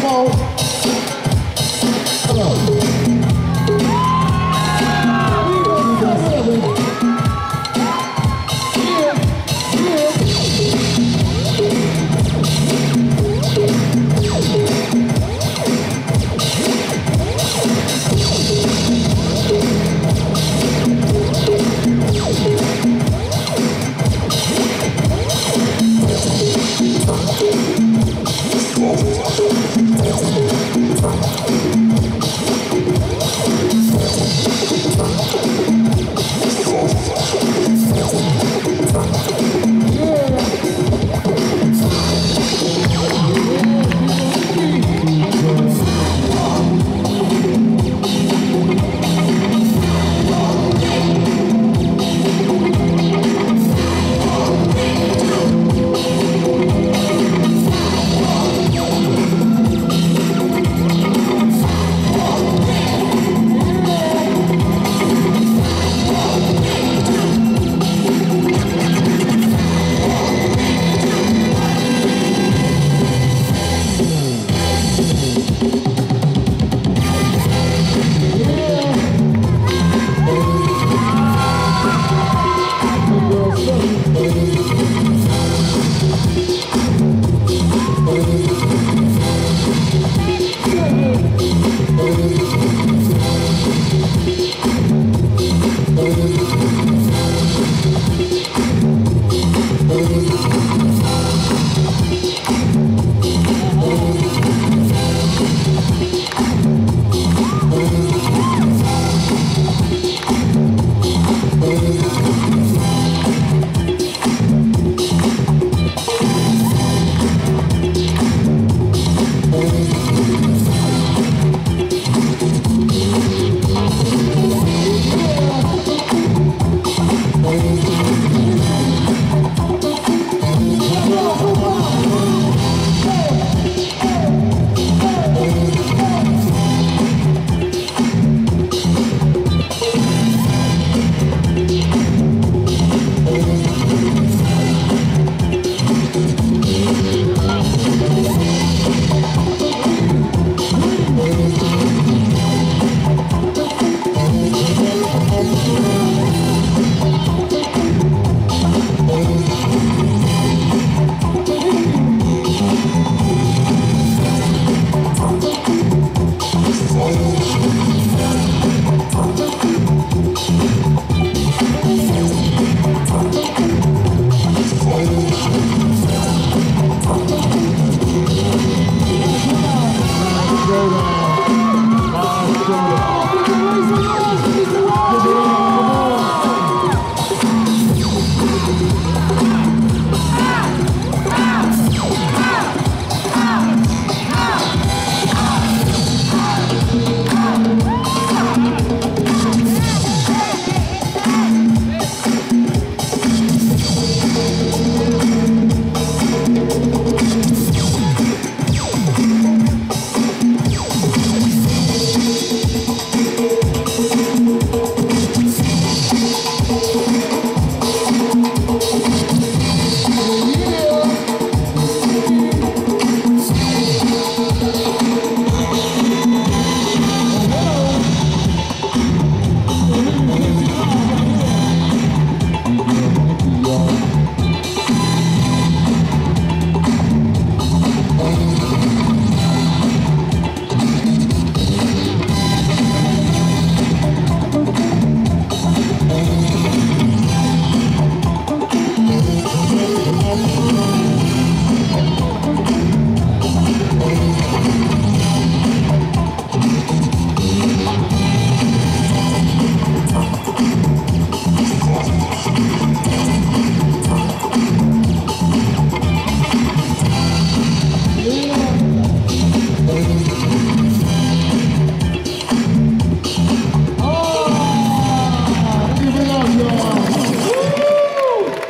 come on.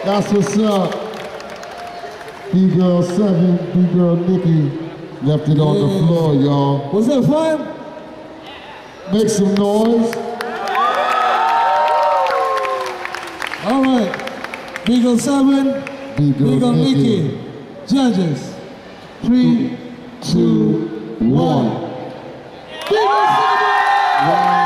That's what's up. B-Girl 7, B-Girl Nikki left it on the floor, y'all. Was that fun? Make some noise. All right. B-Girl 7, B-Girl Nikki. Nikki. Judges. Three, two, one. B-Girl 7!